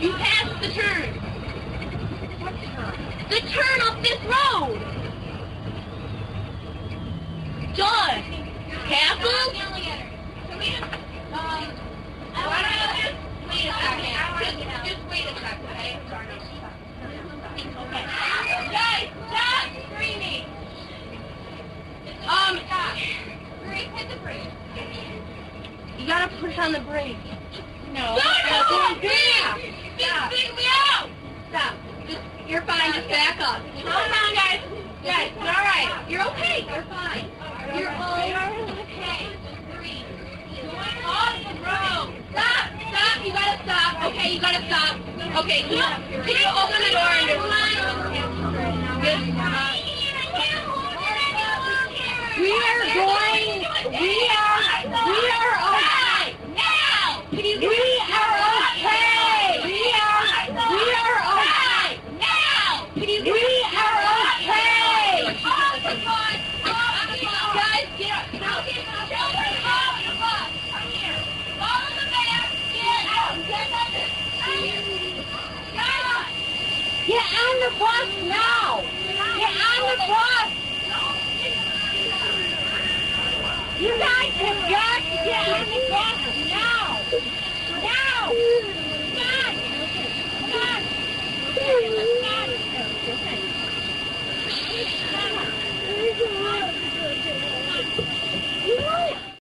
the turn. What turn? The turn off this road. Done. Castle? Um, why don't you wait a second? Just, just wait a second, okay? Okay. Guys, stop screaming! Um, Stop. Hit the brake. you gotta push on the brake. No. Stop! no, Yeah. Stop. Just me out. Stop. Just, you're fine. Just back up. Calm down, guys. Guys, it's all right. You're okay. You're fine. You're all okay. Going off the road. Stop! Stop! You gotta stop. Okay, you gotta stop. Okay, can you, can you open the door and just uh, we are going... We are... We are okay. Now! We are okay. We are... We are okay. Now! We are okay. Off the bus! Off the bus! Guys, get up. Children, off the bus! Come here. Follow the man. Get out. Get on this. Guys! Get on the bus now. Get on the bus. You guys have got to get